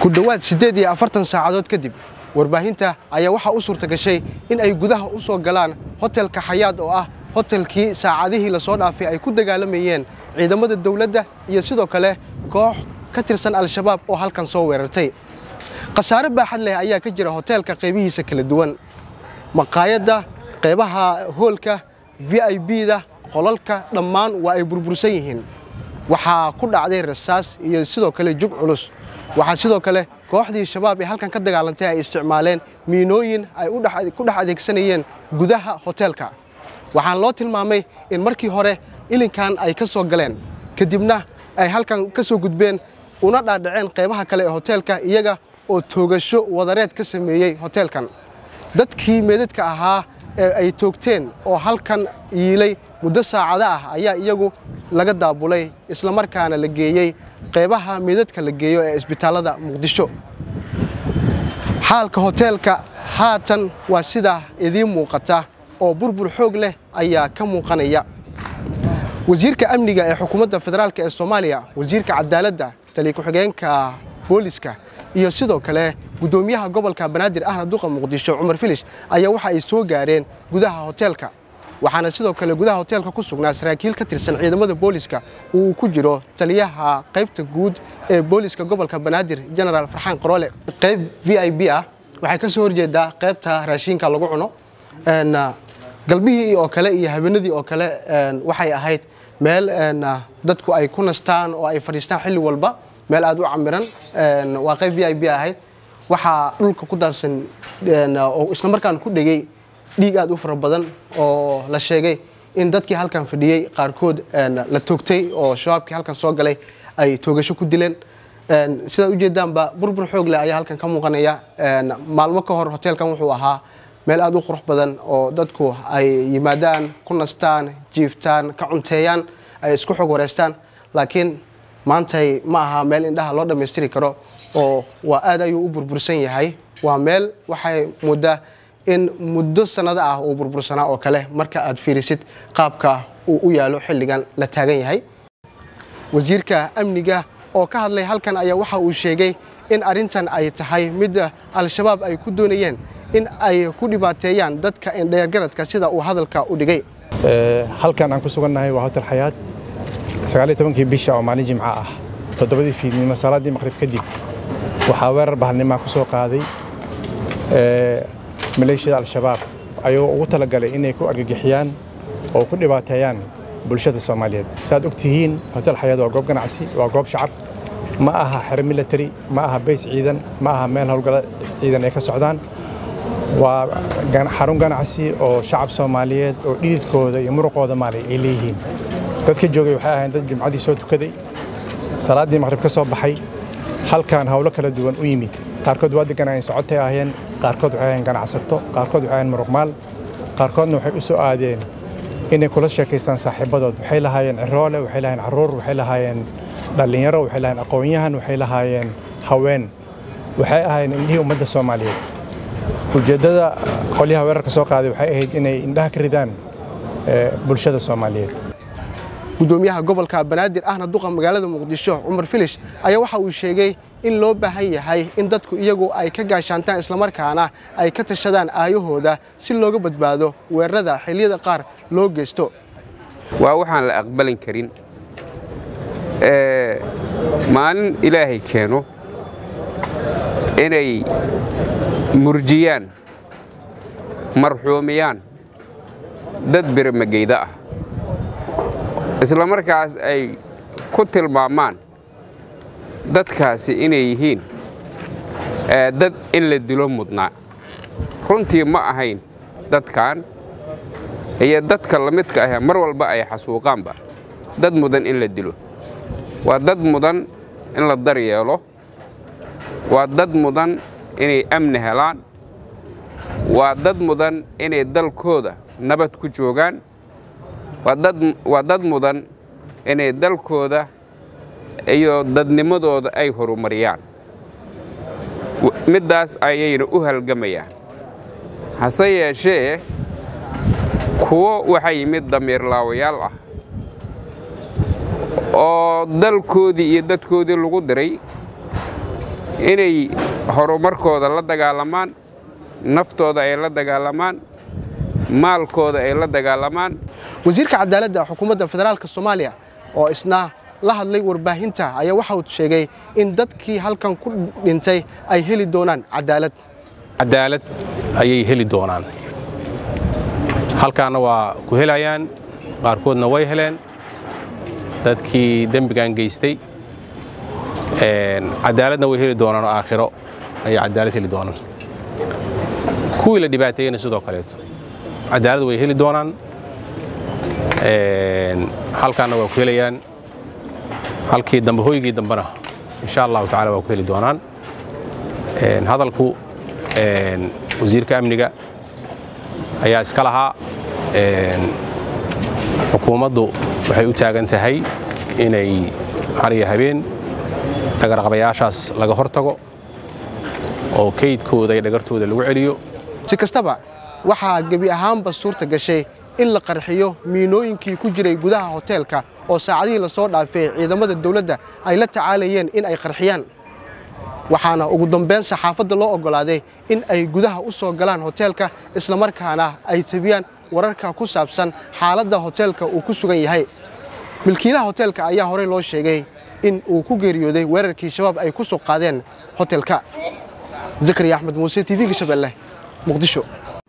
ku dhowaad siddeed iyo afartan saacadood kadib warbaahinta ayaa waxaa u suurta gashay in ay gudaha u soo galaan hotelka xayaad oo ah hotelkii saacadihii la soo dhaafay ay ku dagaalamayeen ciidamada dawladda iyo sidoo kale koox ka tirsan al-shabaab oo halkan soo weerartay. Khasaare baaxad leh ayaa ka jira hoteelka qaybihiisa kala duwan. Maqaayadda qaybaha hoolka v i b-da qolalka dhammaan waa ay burbursan yihiin. Waxaa ku dhacday rasaas iyo sidoo kale jug culus. Waxaa sidoo kale kooxdii shabaab ee halkan ka dagaalantay ay isticmaaleen miinooyin ay ku dhex adeegsanayeen gudaha hoteelka. Waxaan loo tilmaamay in markii hore ilinkan ay ka soo galeen. Kadibna ay halkan ka soo gudbeen una dhaadhaceen qaybaha kale ee hoteelka iyaga oo toogasho wadareed ka sameeyey hoteelkan. Dadkii meedadka ahaa ee ay toogteen oo halkan yiilay muddo saacado ah ayaa iyagu laga daabulay islamarkaana la geeyey qaybaha meedadka la geeyo ee isbitaallada muqdisho. Xaalka hoteelka haatan waa sidaa idiin muuqata oo burbur xoog leh ayaa ka muuqanaya. Wasiirka amniga ee xukuumadda federaalk ee soomaaliya wasiirka cadaaladda taliya ku-xigeenka booliska iyo sidoo kale guddoomiyaha gobolka banaadir ahna duqa muqdisho cumar filish ayaa waxa ay soo gaareen gudaha hoteelka waxaana sidoo kale gudaha hoteelka ku sugnaa saraakiil ka tirsan ciidamada booliska uu ku jiro taliyaha qaybta guud ee booliska gobolka banaadir genaraal farxaan qaroole qayb v i b ah waxay ka soo horjeedaa qaybta raashiinka lagu cuno galbihii oo kale iyo habeenadii oo kale waxay ahayd meel dadku ay ku nastaan oo ay fadhiistaan xilli walba. Meel aad u camiran waa qayb v i b ahayd waxaa dhulka ku daadsan oo islamarkaan ku dhegey dhiig aad u fara badan oo la sheegay in dadkii halkan fadhiyey qaarkood la toogtay oo shabaabkii halkan soo galay ay toogasho ku dileen. Sidaad ujeedaanba burbur xoog leh ayaa halkan ka muuqanaya. Maalmo ka hor hoteelkan wuxuu ahaa meel aad u qurux badan oo dadku ay yimaadaan ku nastaan jiiftaan ka cunteeyaan ay isku xog wareystaan laakiin maantay ma aha meel indhaha loo dhammaystiri karo oo waa aad ayuu u burbursan yahay. Waa meel waxay muddaa in muddo sannado ah uu burbursanaa oo kale marka aad fiirisid qaabka uu u yaalo xilligan la taagan yahay. Wasiirka amniga oo ka hadlay halkan ayaa waxa uu sheegay in arrintan ay tahay mid al-shabaab ay ku doonayeen in ay ku dhibaateeyaan dadka indheergaradka sida uu hadalka u dhigay. Halkan aan ku sugannahay waa hotel xayaad tobankii bisha oo maalin jimca ah toddobadii fiidnimo salaaddii maqrib kadib waxaa weerar bahalnimaa ku soo qaaday maleeshiyada al-shabaab. Ayagoo ugu talagalay inay ku argagixiyaan oo ku dhibaateeyaan bulshada soomaaliyeed. Saaad og tihiin hotel xayaad waa goob ganacsi waa goob shacab. Ma aha xero military ma aha bays ciidan ma aha meel howlgala ciidan ay ka socdaan. Waa xarun ganacsi oo shacab soomaaliyeed oo dhididkooda iyo muruqooda maalay ay leeyihiin dadka joogay waxay ahayn dad jimcadii soo tukaday. Salaaddii maqrib ka soo baxay. Halkan howlo kala duwan u yimid. Qaarkood waa deganayeen socotay ahayeen qaarkood waxay ahayn ganacsato. Qaarkood waxay ahayn muruqmaal. Qaarkoodna waxay u soo aadeen inay kula sheekaystaan saaxiibadood. Waxay lahaayeen ciroole waxay lahaayeen carruur waxay lahaayeen dhallinyaro waxay lahaayeen aqoon-yahan waxay lahaayeen haween. Waxay ahaayeen indhihii ummadda soomaaliyeed. Ujeeddada qolyaha weerarka soo qaaday waxay ahayd inay indhaha ka ridaan bulshada soomaaliyeed gudoomiyaha gobolka banaadir ahna duqa magaalada muqdisho cumar filish ayaa waxa uu sheegay in loo baahan yahay in dadku iyagu ay ka gaashaantaan islamarkaana ay ka tashadaan aayahooda si looga badbaado weerarada xilliyada qaar loo geysto. Waa waxaan la aqbalin karin maalin ilaahay keeno inay murjiyaan marxuumiyaan dad biramageyda ah isla markaas ay ku tilmaamaan dadkaasi inay yihiin dad in la dilo mudnaa. Runtii ma ahayn dadkan iyo dadka la midka ahee mar walba ay xasuuqaanba. Dad mudan in la dilo. Waa dad mudan in la daryeelo. Waa dad mudan inay amni helaan. Waa dad mudan inay dalkooda nabad ku joogaan waa dad mudan inay dalkooda iyo dadnimadooda ay horumariyaan. Middaas ayayna u halgamayaan. Hase yeeshee kuwo waxaa yimid damiirlaawayaal ah oo dalkoodii iyo dadkoodii lagu diray inay horumarkooda la dagaalamaan naftooda ay la dagaalamaan maalkooda ay la dagaalamaan wasiirka cadaaladda xukuumadda federaalk soomaaliya oo isna la hadlay warbaahinta ayaa waxa uu sheegay in dadkii halkan ku dhintay ay heli doonaan cadaalad. Cadaalad ayay heli doonaan. Halkaana waa ku helayaan qaarkoodna way heleen. Dadkii dembigan geystay cadaaladna way heli doonaan oo aakhiro ayay cadaalad heli doonaan. Kuwii la dhibaateeyeyna sidoo kaleeto. Cadaalad way heli doonaan halkaana waa ku helayaan. Halkii dambe hoygii dambena insha allahu tacala waa ku heli doonaan. Hadalku wasiirka amniga ayaa iska lahaa. Xukuumaddu waxay u taagan tahay inay har iyo habeen dhagarqabayaashaas laga hor tago oo kaydkooda iyo dhagartooda lagu celiyo. Si kastaba waxaa gebi ahaanba suurta gashay in la qarxiyo miinooyinkii ku jiray gudaha hoteelka oo saacadihii la soo dhaafay ciidamada dawladda ay la tacaalayeen in ay qarxiyaan. Waxaana ugu dambayn saxaafadda loo oggolaaday in ay gudaha u soo galaan hoteelka islamarkaana ay tabiyaan wararka ku saabsan xaaladda hoteelka uu ku sugan yahay. Milkiilaha hoteelka ayaa horey loo sheegay in uu ku geeriyooday weerarkii shabaab ay ku soo qaadeen hoteelka. Zakariya axmed muuse tv-ga shabeelle muqdisho